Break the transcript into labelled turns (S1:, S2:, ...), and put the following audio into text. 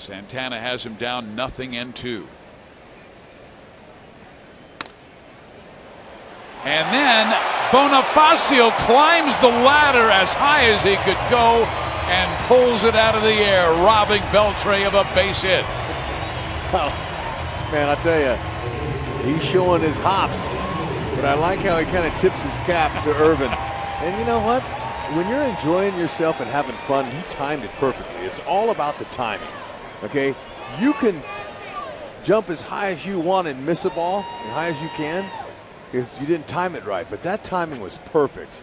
S1: Santana has him down nothing and two. And then Bonifacio climbs the ladder as high as he could go and pulls it out of the air, robbing Beltre of a base hit.
S2: Well, man, I tell you, he's showing his hops, but I like how he kind of tips his cap to Ervin. And you know what? When you're enjoying yourself and having fun, he timed it perfectly. It's all about the timing. Okay, you can jump as high as you want and miss a ball as high as you can because you didn't time it right. But that timing was perfect.